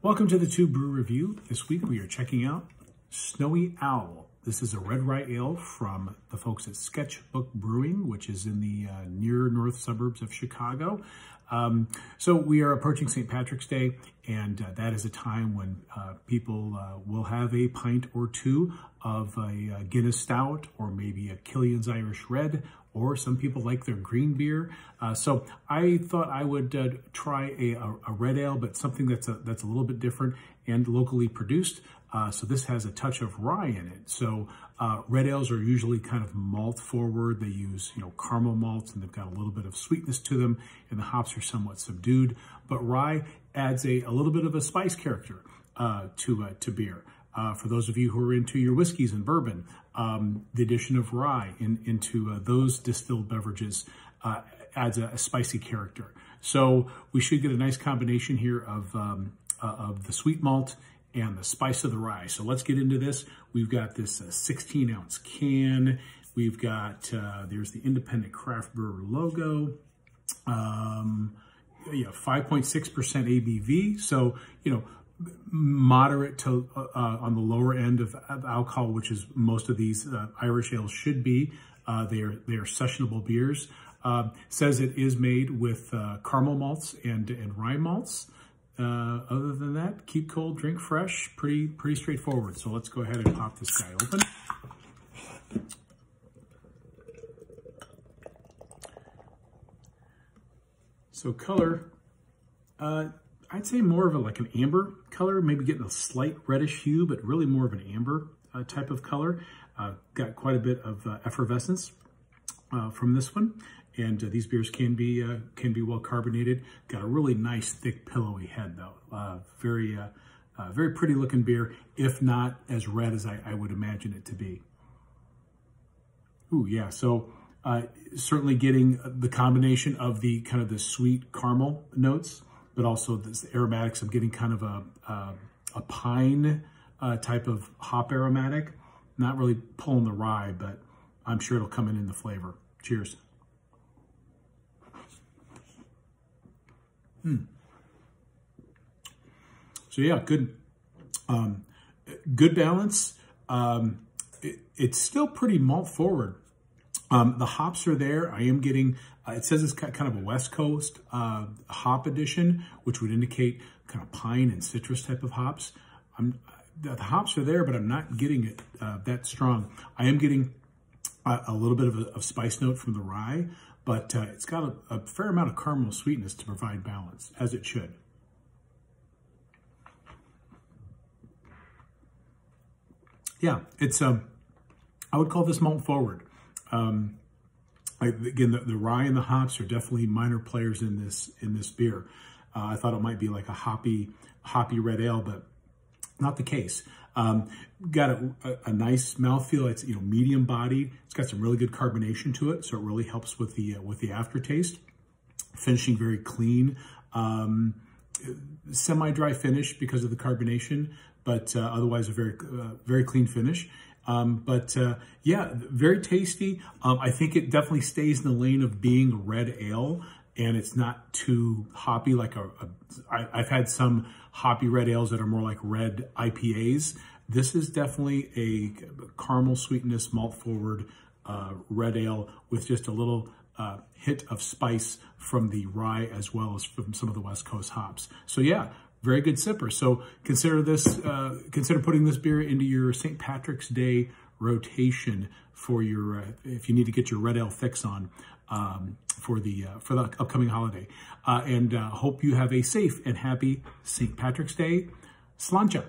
Welcome to the Tue Brew Review. This week we are checking out Snowy Owl. This is a red rye ale from the folks at Sketchbook Brewing, which is in the uh, near north suburbs of Chicago. Um, so we are approaching St. Patrick's Day, and uh, that is a time when uh, people uh, will have a pint or two of a, a, uh, Guinness Stout or maybe a Killian's Irish Red, or some people like their green beer. Uh, so I thought I would uh, try a, a, red ale, but something that's a, that's a little bit different and locally produced. Uh, so this has a touch of rye in it. So uh, red ales are usually kind of malt forward. They use, you know, caramel malts and they've got a little bit of sweetness to them and the hops are somewhat subdued. But rye adds a, a little bit of a spice character uh, to, uh, to beer. Uh, for those of you who are into your whiskeys and bourbon, um, the addition of rye in, into uh, those distilled beverages adds a, a, spicy character. So we should get a nice combination here of, um, of the sweet malt and the spice of the rye. So let's get into this. We've got this uh, 16 ounce can. We've got, uh, there's the independent craft brewer logo. Um, yeah, 5.6% ABV. So, you know, moderate to uh, uh, on the lower end of, of, alcohol, which is most of these uh, Irish ales should be. Uh, they are they are sessionable beers. Uh, says it is made with uh, caramel malts and and rye malts. Uh, other than that, keep cold, drink fresh, pretty, pretty straightforward. So let's go ahead and pop this guy open. So color, uh, I'd say more of a like an amber color, maybe getting a slight reddish hue, but really more of an amber uh, type of color. Uh, got quite a bit of uh, effervescence uh, from this one. And uh, these beers can be uh, can be well carbonated. Got a really nice, thick, pillowy head though. Uh, very, uh, uh, very pretty looking beer, if not as red as I, I would imagine it to be. Ooh, yeah. So uh, certainly getting the combination of the kind of the sweet caramel notes, but also the aromatics. I'm getting kind of a a, a pine type of hop aromatic. Not really pulling the rye, but I'm sure it'll come in in the flavor. Cheers. Hmm. So yeah, good, um, good balance. Um, it, it's still pretty malt forward. Um, the hops are there. I am getting, uh, it says it's kind of a West Coast uh, hop edition, which would indicate kind of pine and citrus type of hops. I'm, the hops are there, but I'm not getting it uh, that strong. I am getting a, a little bit of a of spice note from the rye, but uh, it's got a, a fair amount of caramel sweetness to provide balance, as it should. Yeah, it's um, I would call this malt forward. Um, I, again, the, the, rye and the hops are definitely minor players in this in this beer. Uh, I thought it might be like a hoppy hoppy red ale, but not the case. Um, got a, a, a, nice mouthfeel. It's you know medium body. It's got some really good carbonation to it, so it really helps with the uh, with the aftertaste. Finishing very clean, um, semi-dry finish because of the carbonation, but uh, otherwise a very uh, very clean finish. Um, but uh, yeah, very tasty. Um, I think it definitely stays in the lane of being a red ale and it's not too hoppy like a, a I, I've had some hoppy red ales that are more like red IPAs. This is definitely a caramel sweetness, malt forward uh, red ale with just a little uh, hit of spice from the rye as well as from some of the West Coast hops. So yeah, very good sipper. So consider this, uh, consider putting this beer into your St. Patrick's Day rotation for your, uh, if you need to get your red ale fix on um, for the uh, for the upcoming holiday. Uh, and uh, hope you have a safe and happy St. Patrick's Day. Sláinte.